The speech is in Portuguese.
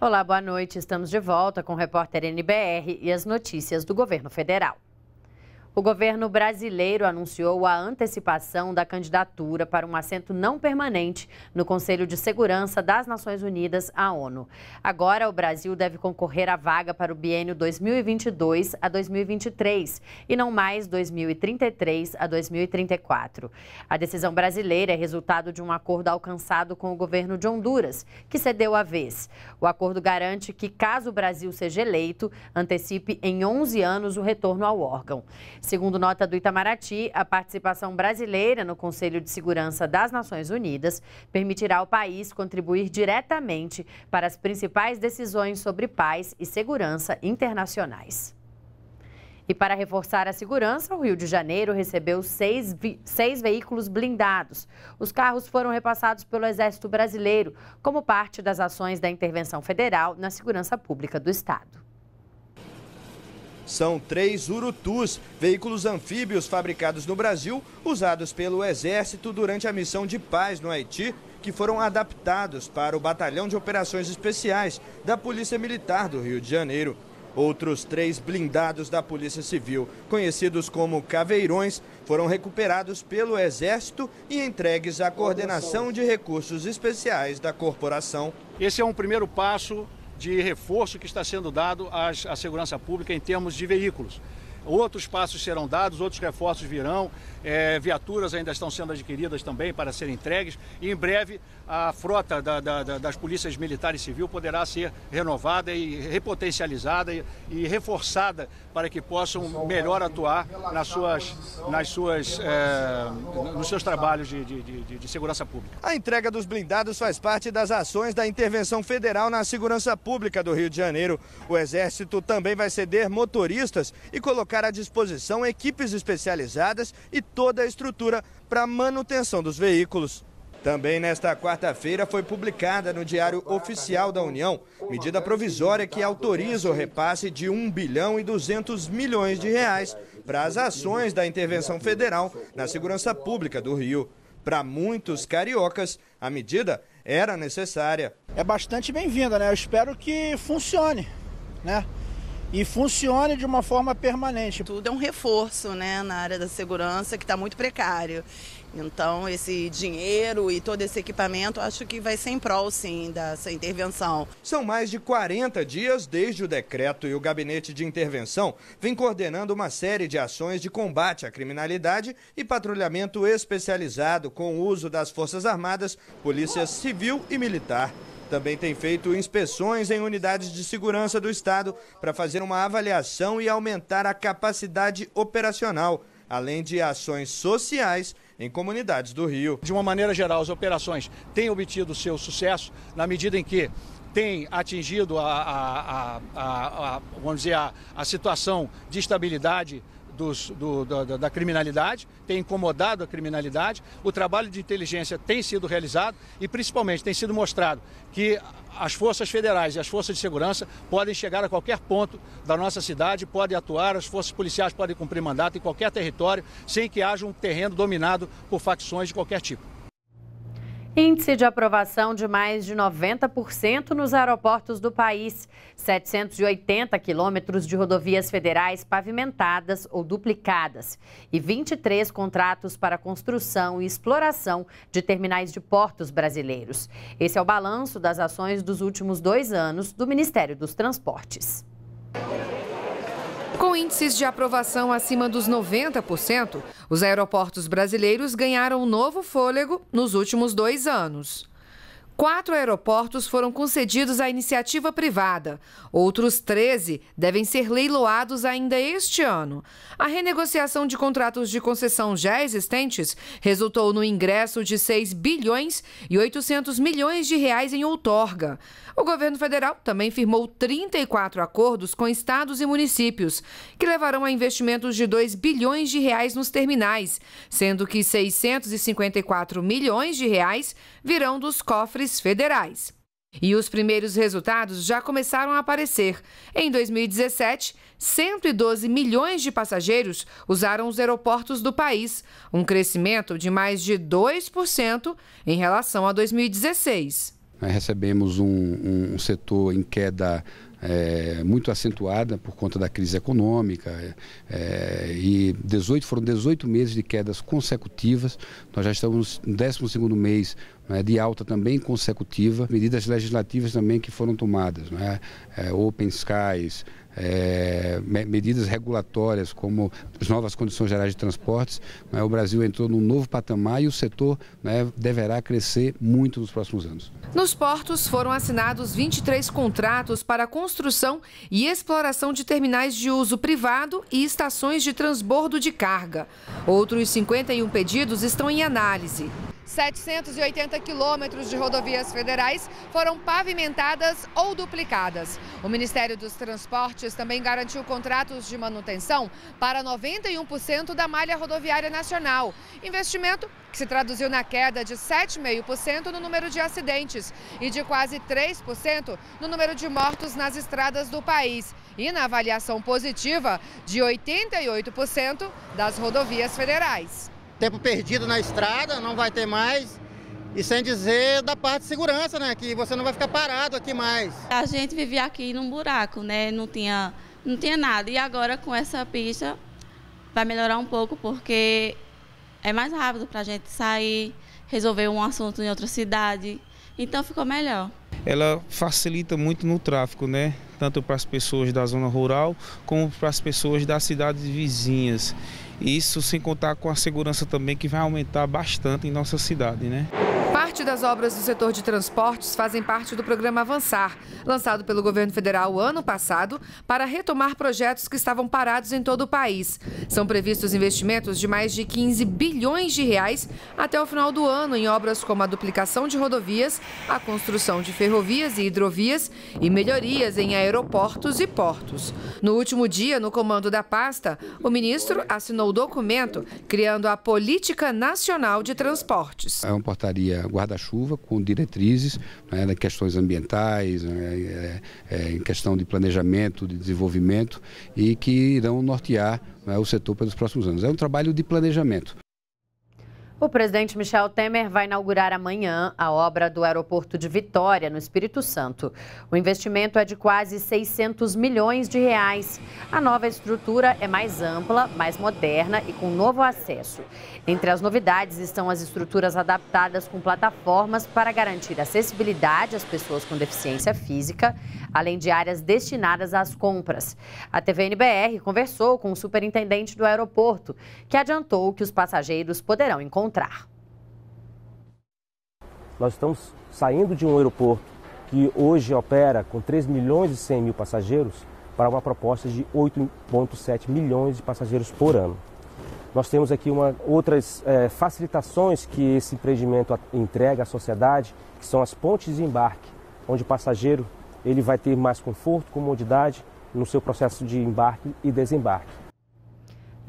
Olá, boa noite. Estamos de volta com o repórter NBR e as notícias do governo federal. O governo brasileiro anunciou a antecipação da candidatura para um assento não permanente no Conselho de Segurança das Nações Unidas, a ONU. Agora, o Brasil deve concorrer à vaga para o biênio 2022 a 2023 e não mais 2033 a 2034. A decisão brasileira é resultado de um acordo alcançado com o governo de Honduras, que cedeu a vez. O acordo garante que, caso o Brasil seja eleito, antecipe em 11 anos o retorno ao órgão. Segundo nota do Itamaraty, a participação brasileira no Conselho de Segurança das Nações Unidas permitirá ao país contribuir diretamente para as principais decisões sobre paz e segurança internacionais. E para reforçar a segurança, o Rio de Janeiro recebeu seis, seis, veículos blindados. Os carros foram repassados pelo Exército Brasileiro como parte das ações da intervenção federal na segurança pública do Estado. São três Urutus, veículos anfíbios fabricados no Brasil, usados pelo Exército durante a missão de paz no Haiti, que foram adaptados para o Batalhão de Operações Especiais da Polícia Militar do Rio de Janeiro. Outros três blindados da Polícia Civil, conhecidos como caveirões, foram recuperados pelo Exército e entregues à Coordenação de Recursos Especiais da corporação. Esse é um primeiro passo de reforço que está sendo dado à, segurança pública em termos de veículos. Outros passos serão dados, outros reforços virão, é, viaturas ainda estão sendo adquiridas também para serem entregues e em breve a frota da, da, das polícias militar e civil poderá ser renovada e repotencializada e, e reforçada para que possam melhor atuar nas suas, nas suas, é, nos seus trabalhos de, de, de, de segurança pública. A entrega dos blindados faz parte das ações da intervenção federal na segurança pública do Rio de Janeiro. O Exército também vai ceder motoristas e colocar à disposição equipes especializadas e toda a estrutura para manutenção dos veículos. Também nesta quarta-feira foi publicada no Diário Oficial da União medida provisória que autoriza o repasse de 1 bilhão e 200 milhões de reais para as ações da intervenção federal na segurança pública do Rio. Para muitos cariocas, a medida era necessária. É bastante bem-vinda, né? Eu espero que funcione, né? E funcione de uma forma permanente. Tudo é um reforço né, na área da segurança que está muito precário. Então, esse dinheiro e todo esse equipamento, acho que vai ser em prol, sim, dessa intervenção. São mais de 40 dias desde o decreto e o Gabinete de Intervenção vem coordenando uma série de ações de combate à criminalidade e patrulhamento especializado com o uso das Forças Armadas, Polícia Civil e Militar. Também tem feito inspeções em unidades de segurança do Estado para fazer uma avaliação e aumentar a capacidade operacional, além de ações sociais em comunidades do Rio. De uma maneira geral, as operações têm obtido seu sucesso na medida em que tem atingido a, a, a, a vamos dizer, a situação de estabilidade dos, do, da, da, criminalidade, tem incomodado a criminalidade. O trabalho de inteligência tem sido realizado e, principalmente, tem sido mostrado que as forças federais e as forças de segurança podem chegar a qualquer ponto da nossa cidade, podem atuar, as forças policiais podem cumprir mandato em qualquer território, sem que haja um terreno dominado por facções de qualquer tipo. Índice de aprovação de mais de 90% nos aeroportos do país. 780 quilômetros de rodovias federais pavimentadas ou duplicadas. E 23 contratos para construção e exploração de terminais de portos brasileiros. Esse é o balanço das ações dos últimos dois anos do Ministério dos Transportes. Com índices de aprovação acima dos 90%, os aeroportos brasileiros ganharam um novo fôlego nos últimos dois anos. Quatro aeroportos foram concedidos à iniciativa privada. Outros 13 devem ser leiloados ainda este ano. A renegociação de contratos de concessão já existentes resultou no ingresso de 6 bilhões e 800 milhões de reais em outorga. O governo federal também firmou 34 acordos com estados e municípios, que levarão a investimentos de 2 bilhões de reais nos terminais, sendo que 654 milhões de reais virão dos cofres federais. E os primeiros resultados já começaram a aparecer. Em 2017, 112 milhões de passageiros usaram os aeroportos do país, um crescimento de mais de 2% em relação a 2016. Nós recebemos um, um setor em queda é, muito acentuada por conta da crise econômica é, e 18, foram 18 meses de quedas consecutivas. Nós já estamos no 12 mês né, de alta também consecutiva, medidas legislativas também que foram tomadas, né, é, Open Skies, é, medidas regulatórias como as novas condições gerais de transportes, né, o Brasil entrou num novo patamar e o setor né, deverá crescer muito nos próximos anos. Nos portos foram assinados 23 contratos para construção e exploração de terminais de uso privado e estações de transbordo de carga. Outros 51 pedidos estão em análise. 780 quilômetros de rodovias federais foram pavimentadas ou duplicadas. O Ministério dos Transportes também garantiu contratos de manutenção para 91% da malha rodoviária nacional. Investimento que se traduziu na queda de 7,5% no número de acidentes e de quase 3% no número de mortos nas estradas do país. E na avaliação positiva de 88% das rodovias federais tempo perdido na estrada, não vai ter mais. E sem dizer da parte de segurança, né? Que você não vai ficar parado aqui mais. A gente vivia aqui num buraco, né? Não tinha, não tinha nada. E agora com essa pista vai melhorar um pouco porque é mais rápido para a gente sair, resolver um assunto em outra cidade. Então ficou melhor. Ela facilita muito no tráfego, né? Tanto para as pessoas da zona rural como para as pessoas das cidades vizinhas. Isso sem contar com a segurança também que vai aumentar bastante em nossa cidade, né? Parte das obras do setor de transportes fazem parte do programa Avançar, lançado pelo governo federal ano passado para retomar projetos que estavam parados em todo o país. São previstos investimentos de mais de 15 bilhões de reais até o final do ano em obras como a duplicação de rodovias, a construção de ferrovias e hidrovias e melhorias em aeroportos e portos. No último dia, no comando da pasta, o ministro assinou o documento criando a Política Nacional de Transportes. É uma portaria guarda-chuva com diretrizes né, questões ambientais, né, é, é, em questão de planejamento, de desenvolvimento e que irão nortear né, o setor pelos próximos anos. É um trabalho de planejamento. O presidente Michel Temer vai inaugurar amanhã a obra do aeroporto de Vitória, no Espírito Santo. O investimento é de quase 600 milhões de reais. A nova estrutura é mais ampla, mais moderna e com novo acesso. Entre as novidades estão as estruturas adaptadas com plataformas para garantir acessibilidade às pessoas com deficiência física, além de áreas destinadas às compras. A TVNBR conversou com o superintendente do aeroporto, que adiantou que os passageiros poderão encontrar. Nós estamos saindo de um aeroporto que hoje opera com 3 milhões e 100 mil passageiros para uma proposta de 8,7 milhões de passageiros por ano. Nós temos aqui uma, outras é, facilitações que esse empreendimento entrega à sociedade, que são as pontes de embarque, onde o passageiro ele vai ter mais conforto, comodidade no seu processo de embarque e desembarque.